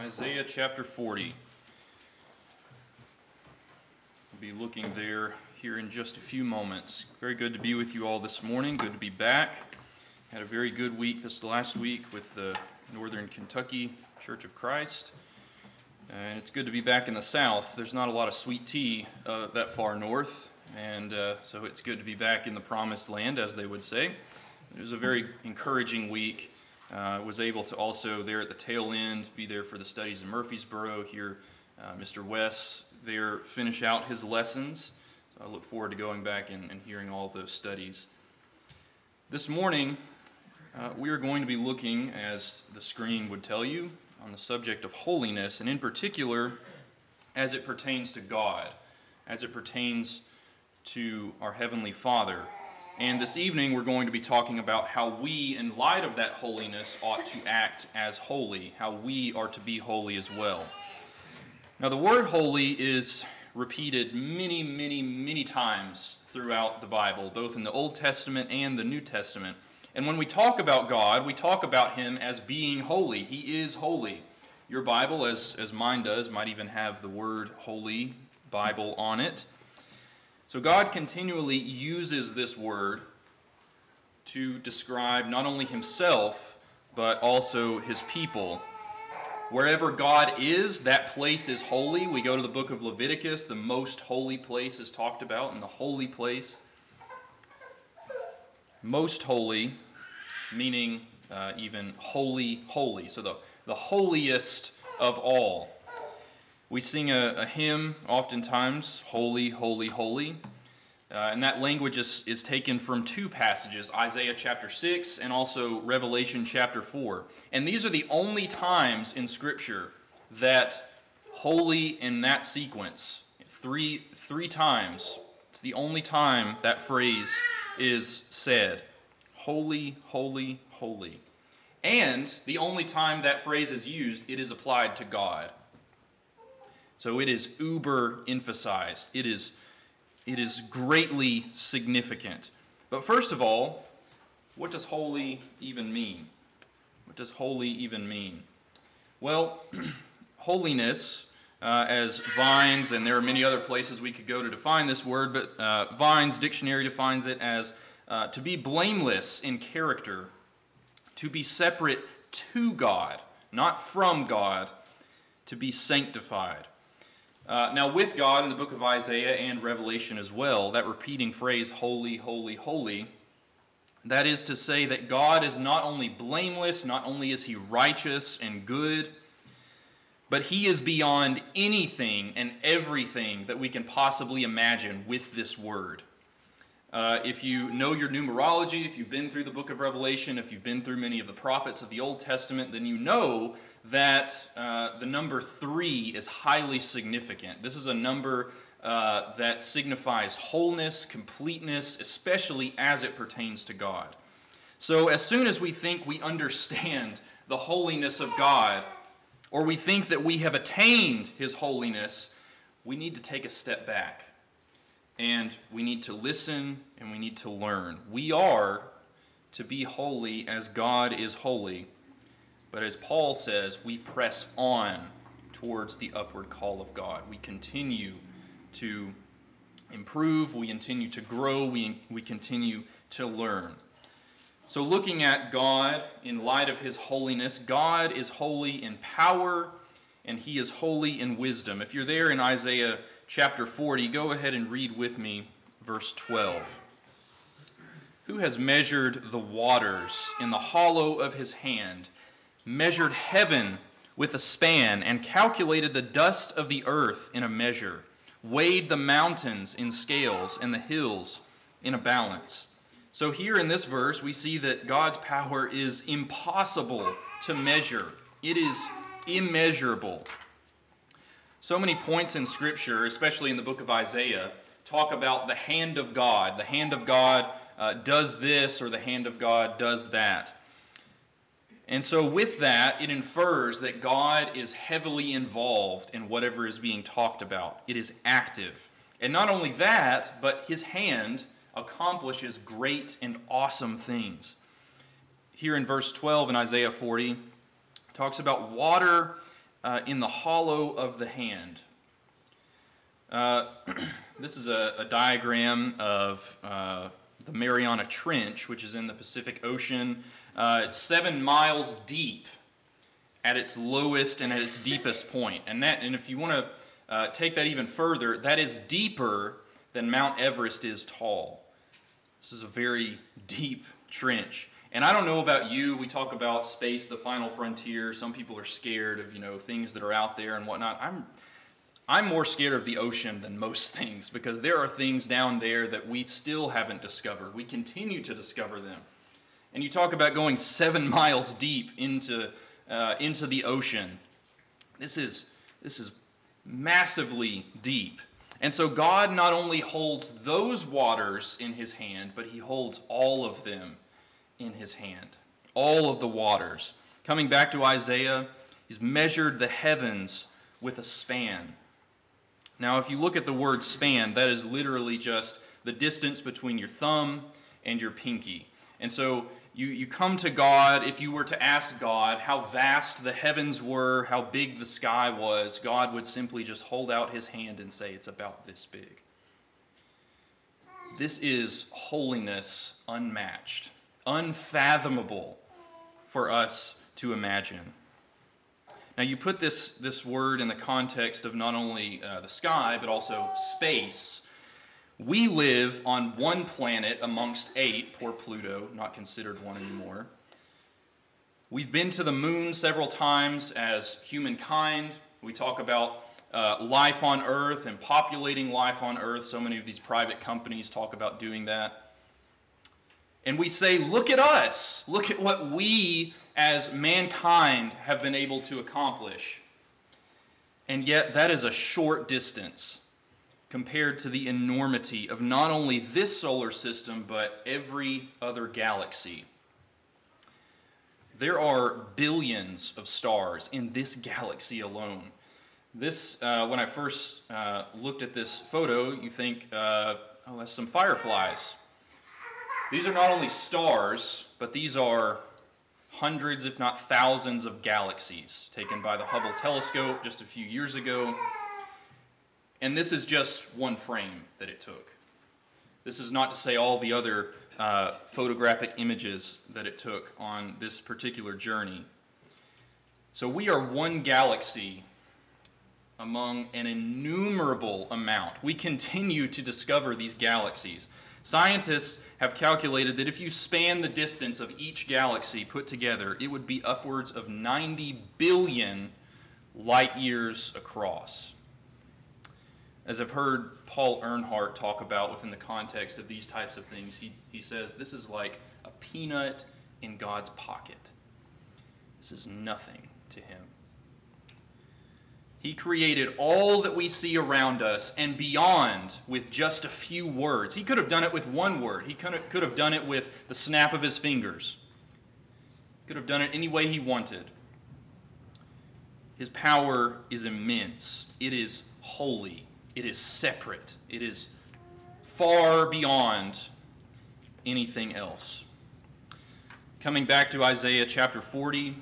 Isaiah chapter 40. We'll be looking there here in just a few moments. Very good to be with you all this morning. Good to be back. Had a very good week this last week with the Northern Kentucky Church of Christ. And it's good to be back in the South. There's not a lot of sweet tea uh, that far north, and uh, so it's good to be back in the promised land, as they would say. It was a very encouraging week. Uh, was able to also, there at the tail end, be there for the studies in Murfreesboro, hear uh, Mr. Wes there finish out his lessons. So I look forward to going back and, and hearing all those studies. This morning, uh, we are going to be looking, as the screen would tell you, on the subject of holiness, and in particular, as it pertains to God, as it pertains to our Heavenly Father. And this evening, we're going to be talking about how we, in light of that holiness, ought to act as holy, how we are to be holy as well. Now, the word holy is repeated many, many, many times throughout the Bible, both in the Old Testament and the New Testament. And when we talk about God, we talk about Him as being holy. He is holy. Your Bible, as, as mine does, might even have the word holy Bible on it. So God continually uses this word to describe not only himself, but also his people. Wherever God is, that place is holy. We go to the book of Leviticus, the most holy place is talked about in the holy place. Most holy, meaning uh, even holy, holy. So the, the holiest of all. We sing a, a hymn oftentimes, Holy, Holy, Holy. Uh, and that language is, is taken from two passages, Isaiah chapter 6 and also Revelation chapter 4. And these are the only times in Scripture that holy in that sequence, three, three times, it's the only time that phrase is said. Holy, holy, holy. And the only time that phrase is used, it is applied to God. So it is uber emphasized. It is, it is greatly significant. But first of all, what does holy even mean? What does holy even mean? Well, holiness, uh, as Vines, and there are many other places we could go to define this word, but uh, Vines dictionary defines it as uh, to be blameless in character, to be separate to God, not from God, to be sanctified. Uh, now, with God in the book of Isaiah and Revelation as well, that repeating phrase, holy, holy, holy, that is to say that God is not only blameless, not only is he righteous and good, but he is beyond anything and everything that we can possibly imagine with this word. Uh, if you know your numerology, if you've been through the book of Revelation, if you've been through many of the prophets of the Old Testament, then you know that uh, the number three is highly significant. This is a number uh, that signifies wholeness, completeness, especially as it pertains to God. So, as soon as we think we understand the holiness of God, or we think that we have attained His holiness, we need to take a step back. And we need to listen and we need to learn. We are to be holy as God is holy. But as Paul says, we press on towards the upward call of God. We continue to improve, we continue to grow, we, we continue to learn. So, looking at God in light of his holiness, God is holy in power and he is holy in wisdom. If you're there in Isaiah chapter 40, go ahead and read with me verse 12. Who has measured the waters in the hollow of his hand? measured heaven with a span, and calculated the dust of the earth in a measure, weighed the mountains in scales, and the hills in a balance. So, here in this verse, we see that God's power is impossible to measure, it is immeasurable. So many points in Scripture, especially in the book of Isaiah, talk about the hand of God. The hand of God uh, does this, or the hand of God does that. And so, with that, it infers that God is heavily involved in whatever is being talked about. It is active. And not only that, but his hand accomplishes great and awesome things. Here in verse 12 in Isaiah 40, talks about water uh, in the hollow of the hand. Uh, this is a, a, diagram of uh, the Mariana Trench, which is in the Pacific Ocean. Uh, it's seven miles deep at its lowest and at its deepest point. And, that, and if you want to uh, take that even further, that is deeper than Mount Everest is tall. This is a very deep trench. And I don't know about you. We talk about space, the final frontier. Some people are scared of you know things that are out there and whatnot. I'm I'm more scared of the ocean than most things because there are things down there that we still haven't discovered. We continue to discover them. And you talk about going seven miles deep into uh, into the ocean. This is this is massively deep. And so God not only holds those waters in his hand, but he holds all of them in his hand, all of the waters. Coming back to Isaiah, he's measured the heavens with a span. Now, if you look at the word span, that is literally just the distance between your thumb and your pinky. And so you, you come to God, if you were to ask God how vast the heavens were, how big the sky was, God would simply just hold out his hand and say, It's about this big. This is holiness unmatched unfathomable for us to imagine. Now, you put this, this word in the context of not only uh, the sky, but also space. We live on one planet amongst eight, poor Pluto, not considered one anymore. We've been to the moon several times as humankind. We talk about uh, life on Earth and populating life on Earth. So many of these private companies talk about doing that. And we say, look at us. Look at what we as mankind have been able to accomplish. And yet, that is a short distance compared to the enormity of not only this solar system, but every other galaxy. There are billions of stars in this galaxy alone. This, uh, when I first uh, looked at this photo, you think, uh, oh, that's some fireflies. These are not only stars, but these are hundreds, if not thousands, of galaxies taken by the Hubble telescope just a few years ago. And this is just one frame that it took. This is not to say all the other uh, photographic images that it took on this particular journey. So we are one galaxy among an innumerable amount. We continue to discover these galaxies. Scientists have calculated that if you span the distance of each galaxy put together, it would be upwards of 90 billion light years across. As I've heard Paul Earnhart talk about within the context of these types of things, he, he says this is like a peanut in God's pocket. This is nothing to him. He created all that we see around us and beyond with just a few words. He could have done it with one word, he could have done it with the snap of his fingers, he could have done it any way he wanted. His power is immense, it is holy, it is separate, it is far beyond anything else. Coming back to Isaiah chapter 40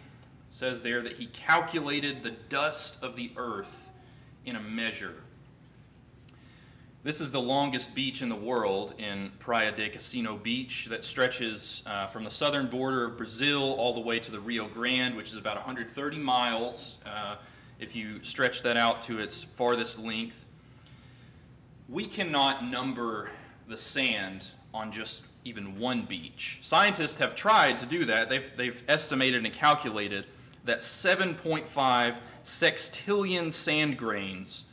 says there that he calculated the dust of the earth in a measure. This is the longest beach in the world in Praia de Cassino Beach that stretches uh, from the southern border of Brazil all the way to the Rio Grande, which is about 130 miles uh, if you stretch that out to its farthest length. We cannot number the sand on just even one beach. Scientists have tried to do that. They've, they've estimated and calculated that 7.5 sextillion sand grains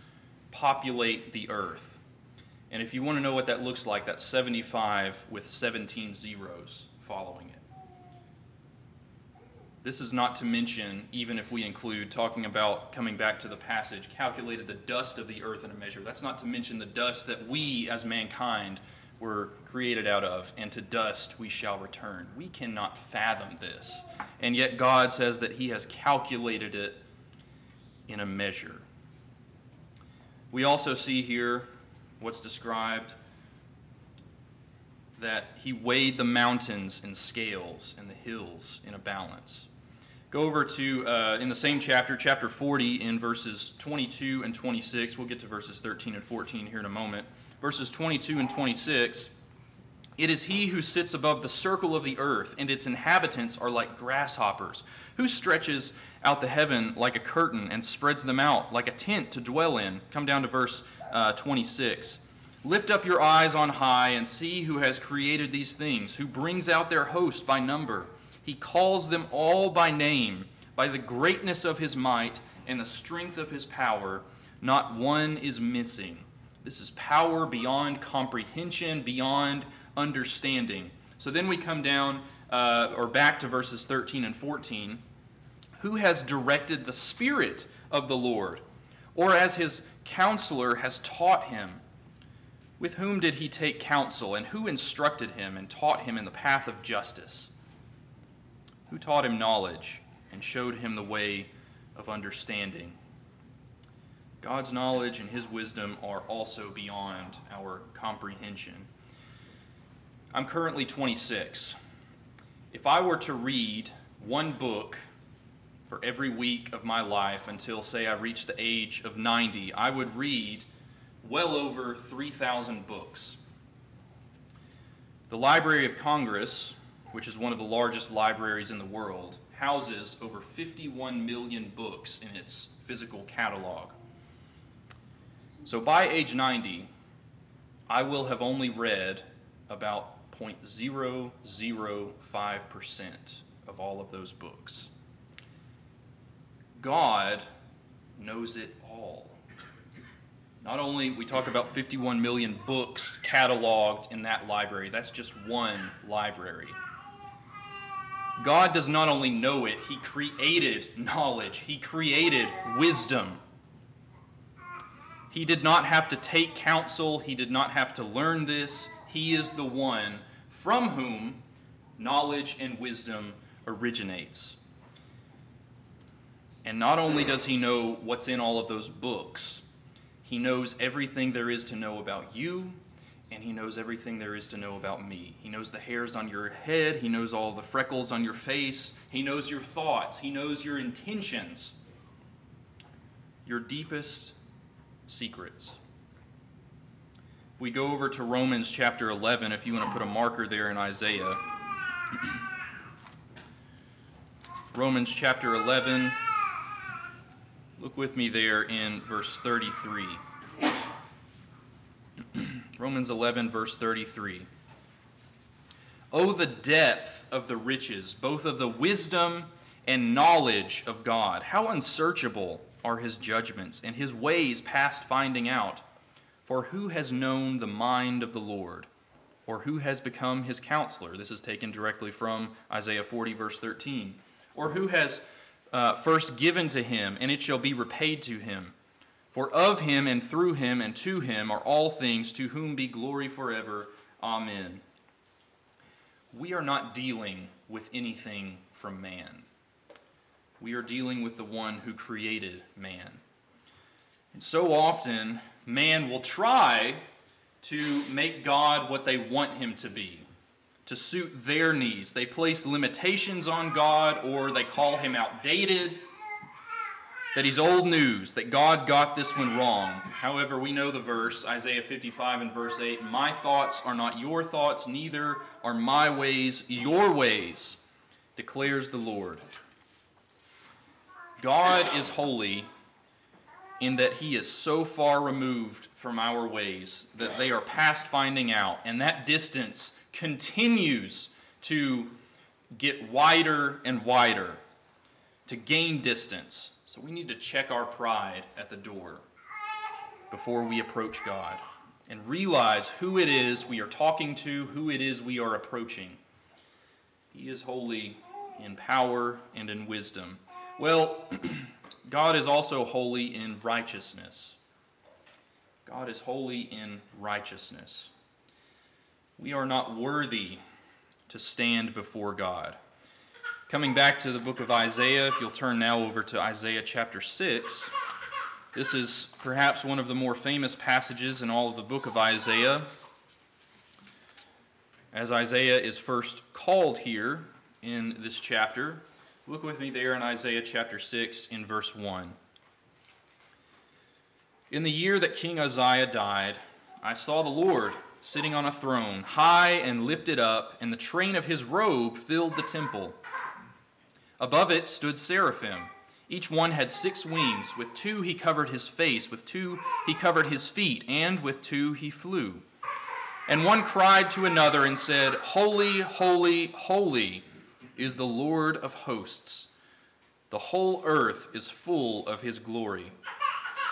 populate the earth. And if you want to know what that looks like, that's 75 with 17 zeros following it. This is not to mention, even if we include talking about coming back to the passage, calculated the dust of the earth in a measure. That's not to mention the dust that we as mankind were created out of, and to dust we shall return. We cannot fathom this. And yet God says that He has calculated it in a measure. We also see here what's described that He weighed the mountains in scales and the hills in a balance. Go over to, uh, in the same chapter, chapter 40, in verses 22 and 26. We'll get to verses 13 and 14 here in a moment. Verses 22 and 26. It is he who sits above the circle of the earth, and its inhabitants are like grasshoppers, who stretches out the heaven like a curtain and spreads them out like a tent to dwell in. Come down to verse uh, 26. Lift up your eyes on high and see who has created these things, who brings out their host by number. He calls them all by name, by the greatness of his might and the strength of his power. Not one is missing. This is power beyond comprehension, beyond understanding. So then we come down uh, or back to verses 13 and 14. Who has directed the Spirit of the Lord? Or as his counselor has taught him? With whom did he take counsel, and who instructed him and taught him in the path of justice? who taught him knowledge and showed him the way of understanding. God's knowledge and his wisdom are also beyond our comprehension. I'm currently 26. If I were to read one book for every week of my life until, say, I reach the age of 90, I would read well over 3,000 books. The Library of Congress which is one of the largest libraries in the world, houses over 51 million books in its physical catalog. So by age 90, I will have only read about 0.005% of all of those books. God knows it all. Not only we talk about 51 million books cataloged in that library, that's just one library. God does not only know it, He created knowledge, He created wisdom. He did not have to take counsel, He did not have to learn this. He is the one from whom knowledge and wisdom originates. And not only does He know what's in all of those books, He knows everything there is to know about you and he knows everything there is to know about me. He knows the hairs on your head, he knows all the freckles on your face, he knows your thoughts, he knows your intentions, your deepest secrets. If we go over to Romans chapter 11, if you want to put a marker there in Isaiah, Romans chapter 11, look with me there in verse 33. Romans 11, verse 33. Oh, the depth of the riches, both of the wisdom and knowledge of God. How unsearchable are his judgments, and his ways past finding out. For who has known the mind of the Lord, or who has become his counselor? This is taken directly from Isaiah 40, verse 13. Or who has uh, first given to him, and it shall be repaid to him? For of him and through him and to him are all things, to whom be glory forever. Amen. We are not dealing with anything from man. We are dealing with the one who created man. And so often, man will try to make God what they want him to be, to suit their needs. They place limitations on God or they call him outdated that he's old news, that God got this one wrong. However, we know the verse, Isaiah 55 and verse 8 My thoughts are not your thoughts, neither are my ways your ways, declares the Lord. God is holy in that he is so far removed from our ways that they are past finding out, and that distance continues to get wider and wider, to gain distance so we need to check our pride at the door before we approach God and realize who it is we are talking to, who it is we are approaching. He is holy in power and in wisdom. Well, God is also holy in righteousness. God is holy in righteousness. We are not worthy to stand before God. Coming back to the book of Isaiah, if you'll turn now over to Isaiah chapter 6, this is perhaps one of the more famous passages in all of the book of Isaiah. As Isaiah is first called here in this chapter, Look with me there in Isaiah chapter 6 in verse 1. In the year that King Uzziah died, I saw the Lord sitting on a throne, high and lifted up, and the train of his robe filled the temple. Above it stood seraphim. Each one had six wings. With two he covered his face, with two he covered his feet, and with two he flew. And one cried to another and said, Holy, holy, holy is the Lord of hosts. The whole earth is full of his glory.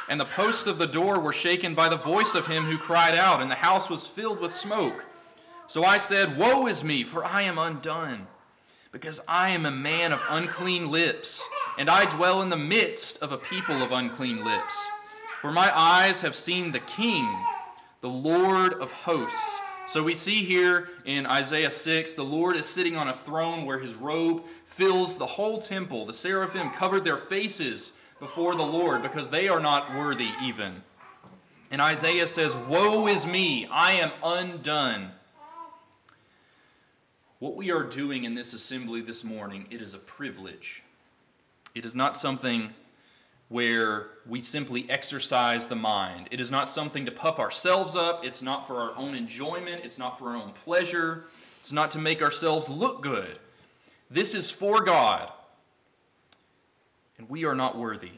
And the posts of the door were shaken by the voice of him who cried out, and the house was filled with smoke. So I said, Woe is me, for I am undone, because I am a man of unclean lips, and I dwell in the midst of a people of unclean lips. For my eyes have seen the King, the Lord of hosts. So we see here in Isaiah 6, the Lord is sitting on a throne where his robe fills the whole temple. The seraphim covered their faces before the Lord because they are not worthy even. And Isaiah says, Woe is me, I am undone. What we are doing in this assembly this morning, it is a privilege. It is not something where we simply exercise the mind. It is not something to puff ourselves up. It's not for our own enjoyment. It's not for our own pleasure. It's not to make ourselves look good. This is for God and we are not worthy.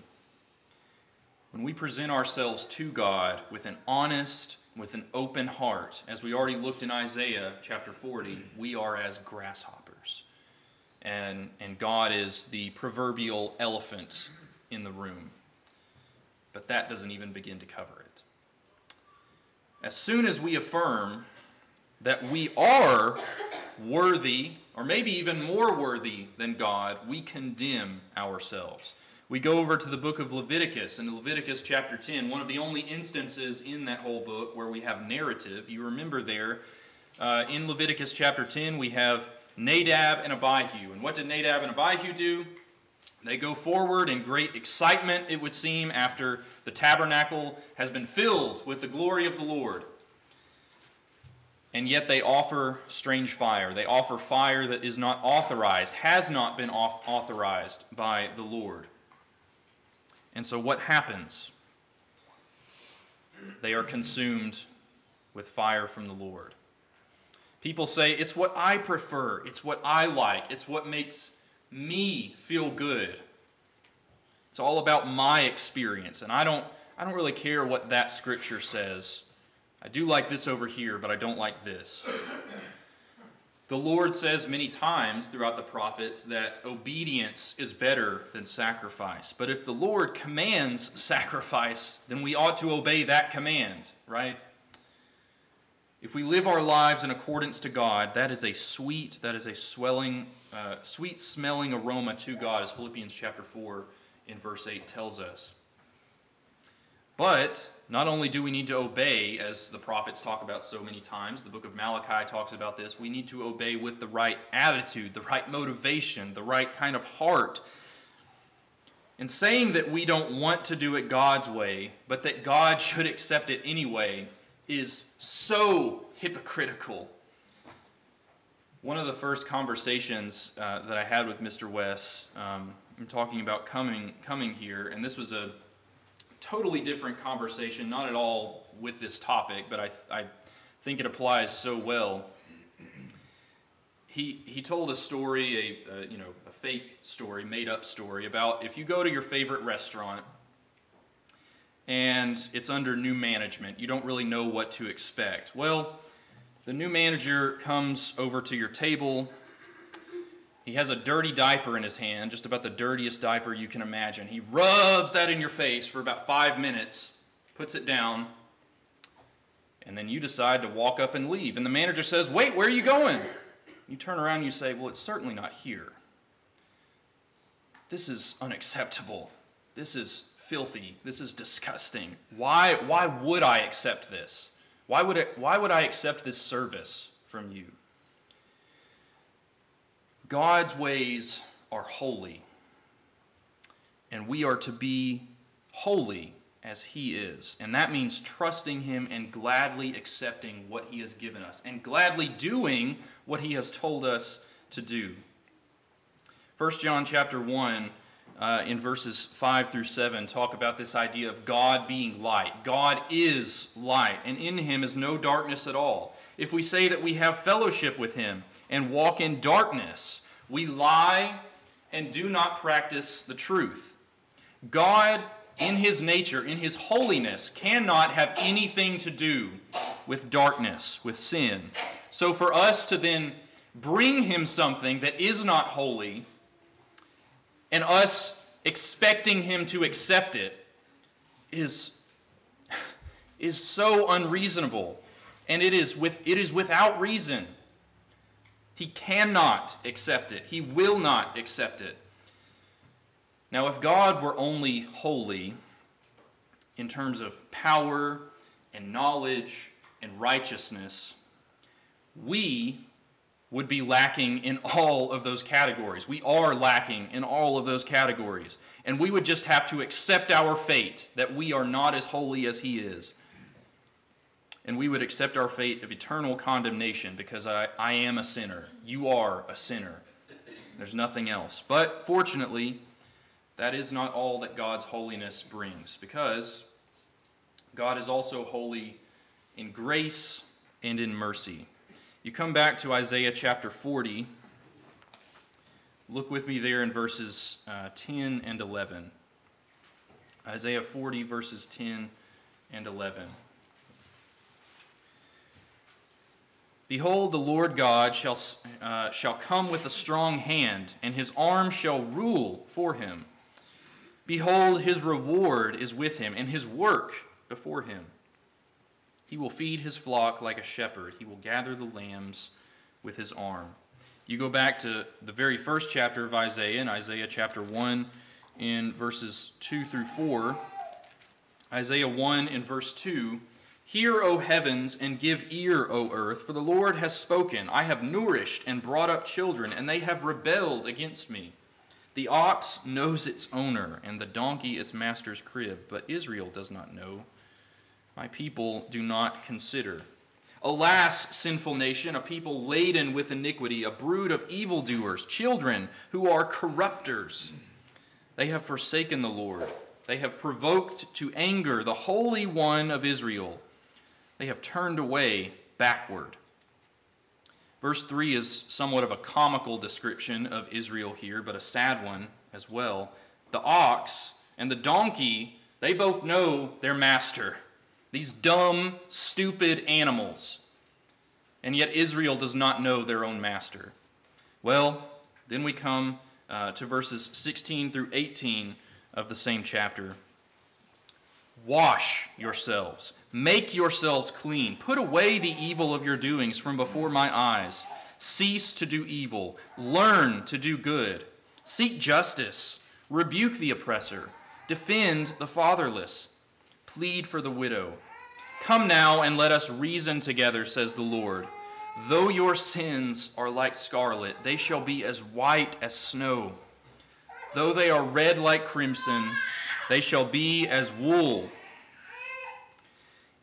When we present ourselves to God with an honest, with an open heart, as we already looked in Isaiah chapter 40, we are as grasshoppers. And, and God is the proverbial elephant in the room. But that doesn't even begin to cover it. As soon as we affirm that we are worthy or maybe even more worthy than God, we condemn ourselves. We go over to the book of Leviticus, in Leviticus chapter 10, one of the only instances in that whole book where we have narrative. You remember there, uh, in Leviticus chapter 10, we have Nadab and Abihu. And what did Nadab and Abihu do? They go forward in great excitement, it would seem, after the tabernacle has been filled with the glory of the Lord and yet they offer strange fire. They offer fire that is not authorized, has not been authorized by the Lord. And so what happens? They are consumed with fire from the Lord. People say, It's what I prefer, it's what I like, it's what makes me feel good. It's all about my experience, and I don't, I don't really care what that scripture says. I do like this over here, but I don't like this. The Lord says many times throughout the prophets that obedience is better than sacrifice. But if the Lord commands sacrifice, then we ought to obey that command, right? If we live our lives in accordance to God, that is a sweet, that is a swelling, uh, sweet smelling aroma to God, as Philippians chapter 4 in verse 8 tells us. But not only do we need to obey, as the prophets talk about so many times, the book of Malachi talks about this, we need to obey with the right attitude, the right motivation, the right kind of heart. And saying that we don't want to do it God's way, but that God should accept it anyway, is so hypocritical. One of the first conversations uh, that I had with Mr. Wes, um, I'm talking about coming, coming here, and this was a totally different conversation, not at all with this topic, but I, I think it applies so well. He, he told a story, a, a, you know, a fake story, made up story about if you go to your favorite restaurant and it's under new management, you don't really know what to expect. Well, the new manager comes over to your table he has a dirty diaper in his hand, just about the dirtiest diaper you can imagine. He rubs that in your face for about five minutes, puts it down, and then you decide to walk up and leave. And the manager says, Wait, where are you going? You turn around and you say, Well, it's certainly not here. This is unacceptable. This is filthy. This is disgusting. Why, why would I accept this? Why would, it, why would I accept this service from you? God's ways are holy, and we are to be holy as He is. And that means trusting Him and gladly accepting what He has given us and gladly doing what He has told us to do. 1 John chapter 1 uh, in verses 5 through 7 talk about this idea of God being light. God is light, and in him is no darkness at all. If we say that we have fellowship with him and walk in darkness, we lie and do not practice the truth. God, in his nature, in his holiness, cannot have anything to do with darkness, with sin. So for us to then bring him something that is not holy, and us expecting him to accept it is, is so unreasonable. And it is, with, it is without reason. He cannot accept it. He will not accept it. Now, if God were only holy in terms of power and knowledge and righteousness, we would be lacking in all of those categories. We are lacking in all of those categories. And we would just have to accept our fate that we are not as holy as He is. And we would accept our fate of eternal condemnation because I, I am a sinner. You are a sinner. There's nothing else. But fortunately, that is not all that God's holiness brings because God is also holy in grace and in mercy. You come back to Isaiah chapter 40. Look with me there in verses uh, 10 and 11. Isaiah 40, verses 10 and 11. Behold, the Lord God shall, uh, shall come with a strong hand, and his arm shall rule for him. Behold, his reward is with him, and his work before him. He will feed his flock like a shepherd. He will gather the lambs with his arm. You go back to the very first chapter of Isaiah, in Isaiah chapter 1, in verses 2 through 4. Isaiah 1 in verse 2 Hear, O heavens, and give ear, O earth, for the Lord has spoken. I have nourished and brought up children, and they have rebelled against me. The ox knows its owner, and the donkey its master's crib, but Israel does not know my people do not consider. Alas, sinful nation, a people laden with iniquity, a brood of evildoers, children who are corrupters. They have forsaken the Lord. They have provoked to anger the Holy One of Israel. They have turned away backward. Verse 3 is somewhat of a comical description of Israel here, but a sad one as well. The ox and the donkey, they both know their master. These dumb, stupid animals. And yet Israel does not know their own master. Well, then we come uh, to verses 16 through 18 of the same chapter. Wash yourselves, make yourselves clean, put away the evil of your doings from before my eyes. Cease to do evil, learn to do good, seek justice, rebuke the oppressor, defend the fatherless, plead for the widow. Come now and let us reason together, says the Lord. Though your sins are like scarlet, they shall be as white as snow. Though they are red like crimson, they shall be as wool.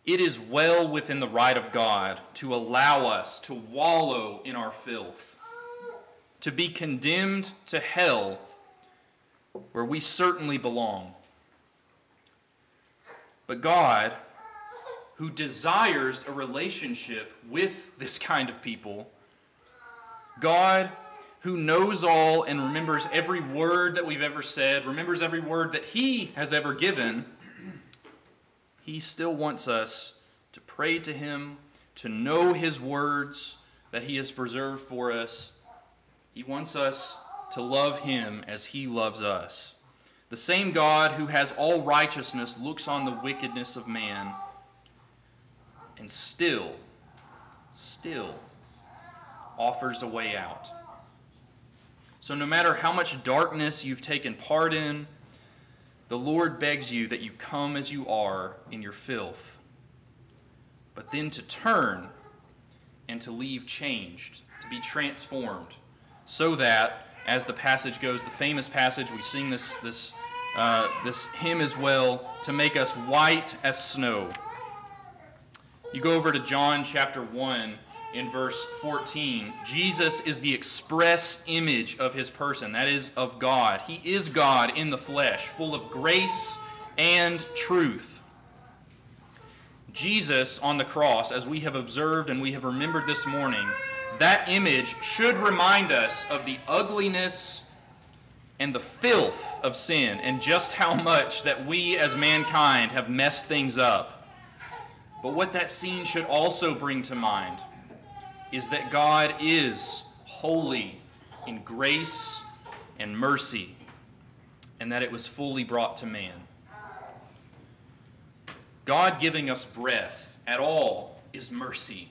It is well within the right of God to allow us to wallow in our filth, to be condemned to hell where we certainly belong. But God, who desires a relationship with this kind of people. God, who knows all and remembers every word that we've ever said, remembers every word that He has ever given, He still wants us to pray to Him, to know His words that He has preserved for us. He wants us to love Him as He loves us. The same God who has all righteousness looks on the wickedness of man and still, still offers a way out. So, no matter how much darkness you've taken part in, the Lord begs you that you come as you are in your filth, but then to turn and to leave changed, to be transformed, so that, as the passage goes, the famous passage, we sing this, this, uh, this hymn as well, to make us white as snow. You go over to John chapter 1 in verse 14, Jesus is the express image of his person, that is, of God. He is God in the flesh, full of grace and truth. Jesus on the cross, as we have observed and we have remembered this morning, that image should remind us of the ugliness and the filth of sin and just how much that we as mankind have messed things up. But what that scene should also bring to mind is that God is holy in grace and mercy, and that it was fully brought to man. God giving us breath at all is mercy.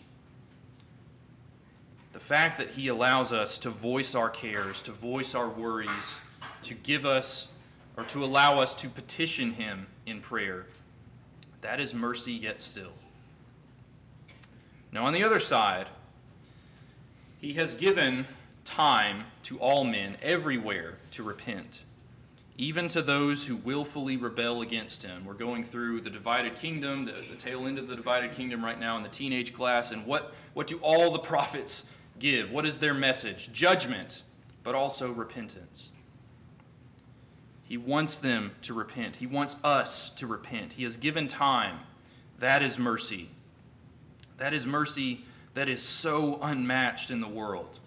The fact that He allows us to voice our cares, to voice our worries, to give us or to allow us to petition Him in prayer, that is mercy yet still. Now, on the other side, he has given time to all men everywhere to repent, even to those who willfully rebel against him. We're going through the divided kingdom, the, the tail end of the divided kingdom right now in the teenage class, and what, what do all the prophets give? What is their message? Judgment, but also repentance. He wants them to repent. He wants us to repent. He has given time. That is mercy. That is mercy that is so unmatched in the world.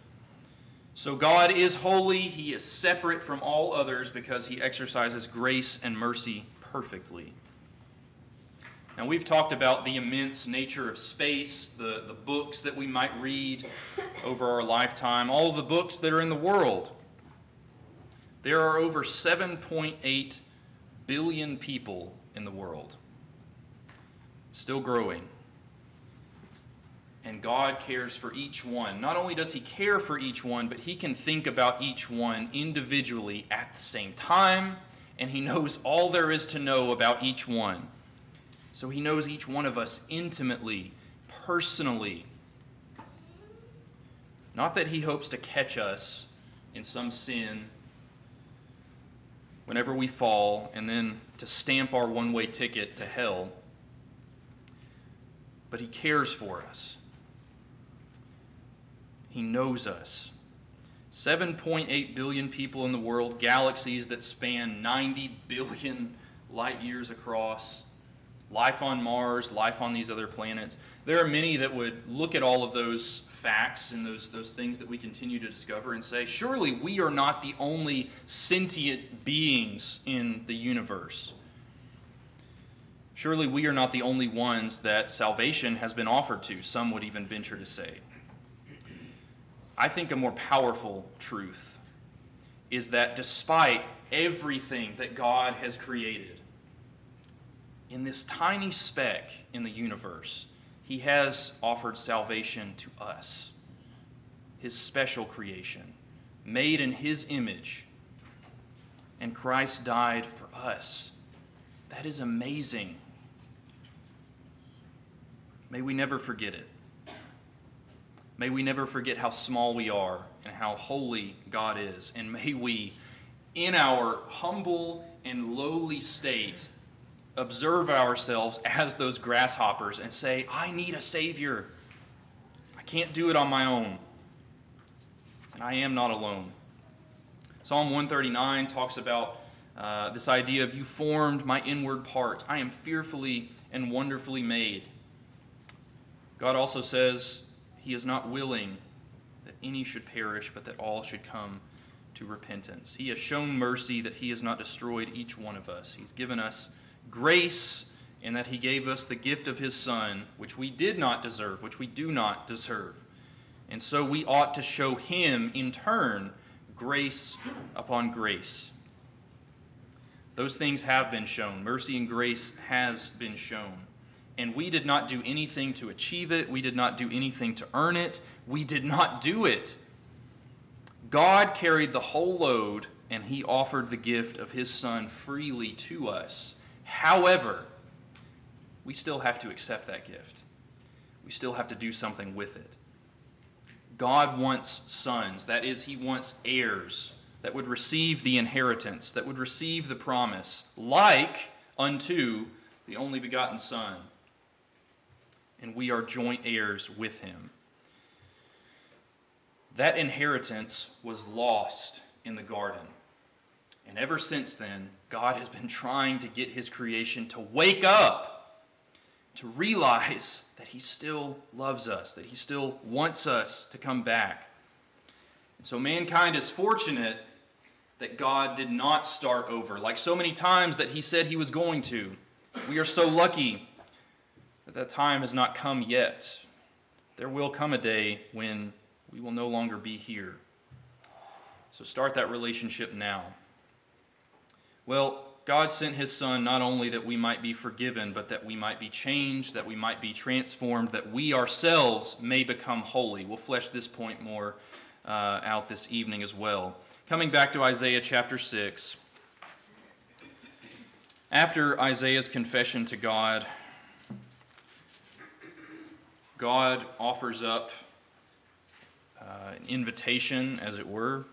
So God is holy, He is separate from all others because He exercises grace and mercy perfectly. Now, we've talked about the immense nature of space, the, the books that we might read over our lifetime, all the books that are in the world. There are over 7.8 billion people in the world, still growing and God cares for each one. Not only does He care for each one, but He can think about each one individually at the same time, and He knows all there is to know about each one. So He knows each one of us intimately, personally. Not that He hopes to catch us in some sin whenever we fall and then to stamp our one way ticket to hell, but He cares for us. He knows us. 7.8 billion people in the world, galaxies that span 90 billion light years across, life on Mars, life on these other planets. There are many that would look at all of those facts and those, those things that we continue to discover and say, surely we are not the only sentient beings in the universe. Surely we are not the only ones that salvation has been offered to, some would even venture to say. I think a more powerful truth is that despite everything that God has created, in this tiny speck in the universe, He has offered salvation to us, His special creation, made in His image. And Christ died for us. That is amazing. May we never forget it. May we never forget how small we are and how holy God is. And may we, in our humble and lowly state, observe ourselves as those grasshoppers and say, I need a Savior. I can't do it on my own. And I am not alone. Psalm 139 talks about uh, this idea of you formed my inward parts. I am fearfully and wonderfully made. God also says, he is not willing that any should perish, but that all should come to repentance. He has shown mercy that He has not destroyed each one of us. He's given us grace in that He gave us the gift of His Son, which we did not deserve, which we do not deserve. And so we ought to show Him, in turn, grace upon grace. Those things have been shown. Mercy and grace has been shown and we did not do anything to achieve it. We did not do anything to earn it. We did not do it. God carried the whole load, and He offered the gift of His Son freely to us. However, we still have to accept that gift, we still have to do something with it. God wants sons, that is, He wants heirs that would receive the inheritance, that would receive the promise, like unto the only begotten Son and we are joint heirs with him. that inheritance was lost in the garden. And ever since then, God has been trying to get his creation to wake up, to realize that he still loves us, that he still wants us to come back. And so mankind is fortunate that God did not start over, like so many times that he said he was going to. We are so lucky that that time has not come yet. There will come a day when we will no longer be here. So start that relationship now. Well, God sent his Son not only that we might be forgiven, but that we might be changed, that we might be transformed, that we ourselves may become holy. We'll flesh this point more uh, out this evening as well. Coming back to Isaiah chapter 6. After Isaiah's confession to God, God offers up uh, an invitation, as it were.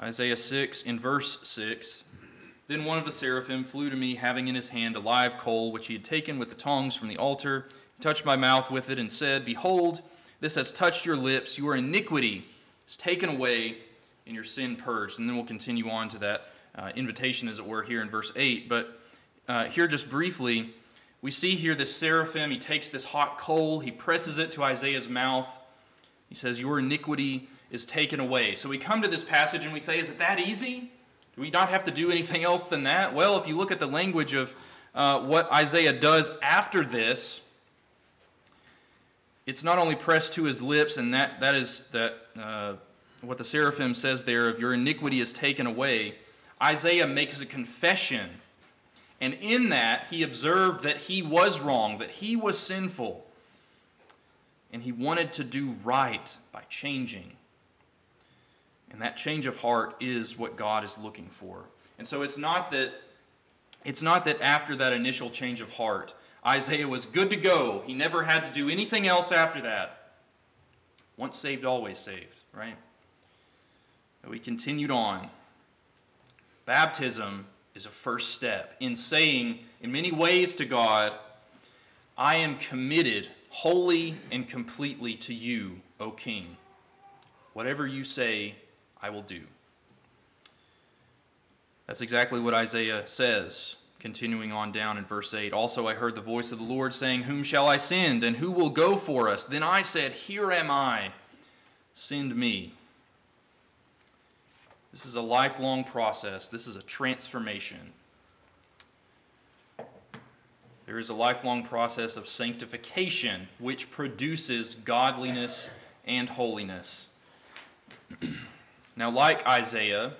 Isaiah 6, in verse 6 Then one of the seraphim flew to me, having in his hand a live coal, which he had taken with the tongs from the altar, he touched my mouth with it, and said, Behold, this has touched your lips, your iniquity is taken away and your sin purged. And then we'll continue on to that uh, invitation, as it were, here in verse 8. But uh, here, just briefly, we see here this seraphim. He takes this hot coal, he presses it to Isaiah's mouth. He says, Your iniquity is taken away. So we come to this passage and we say, Is it that easy? Do we not have to do anything else than that? Well, if you look at the language of uh, what Isaiah does after this, it's not only pressed to his lips, and that, that is that uh, what the seraphim says there of your iniquity is taken away, Isaiah makes a confession. And in that, he observed that he was wrong, that he was sinful. And he wanted to do right by changing. And that change of heart is what God is looking for. And so it's not that it's not that after that initial change of heart, Isaiah was good to go. He never had to do anything else after that. Once saved, always saved, right? But we continued on. Baptism is a first step in saying, in many ways, to God, I am committed wholly and completely to you, O King. Whatever you say, I will do. That's exactly what Isaiah says, continuing on down in verse 8. Also, I heard the voice of the Lord saying, Whom shall I send, and who will go for us? Then I said, Here am I, send me. This is a lifelong process, this is a transformation. There is a lifelong process of sanctification which produces godliness and holiness. now, like Isaiah,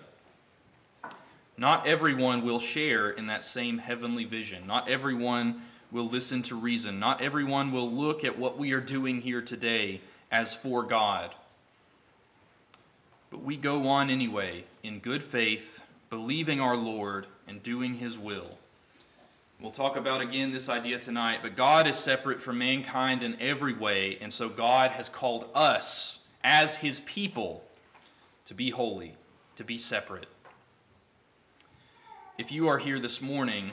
not everyone will share in that same heavenly vision. Not everyone will listen to reason. Not everyone will look at what we are doing here today as for God. But we go on anyway, in good faith, believing our Lord and doing His will. We'll talk about again this idea tonight, but God is separate from mankind in every way, and so God has called us as His people to be holy, to be separate. If you are here this morning,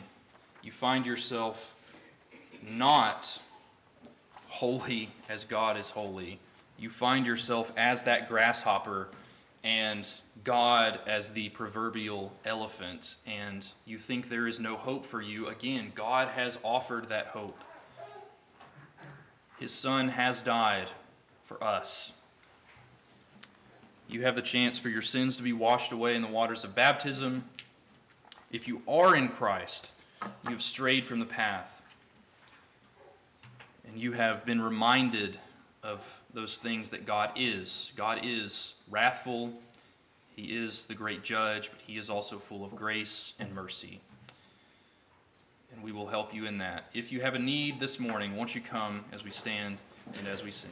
you find yourself not holy as God is holy. You find yourself as that grasshopper and God as the proverbial elephant, and you think there is no hope for you, again, God has offered that hope. His Son has died for us. You have the chance for your sins to be washed away in the waters of baptism. If you are in Christ, you have strayed from the path, and you have been reminded of those things that God is. God is wrathful, He is the great judge, but He is also full of grace and mercy. And we will help you in that. If you have a need this morning, won't you come as we stand and as we sing?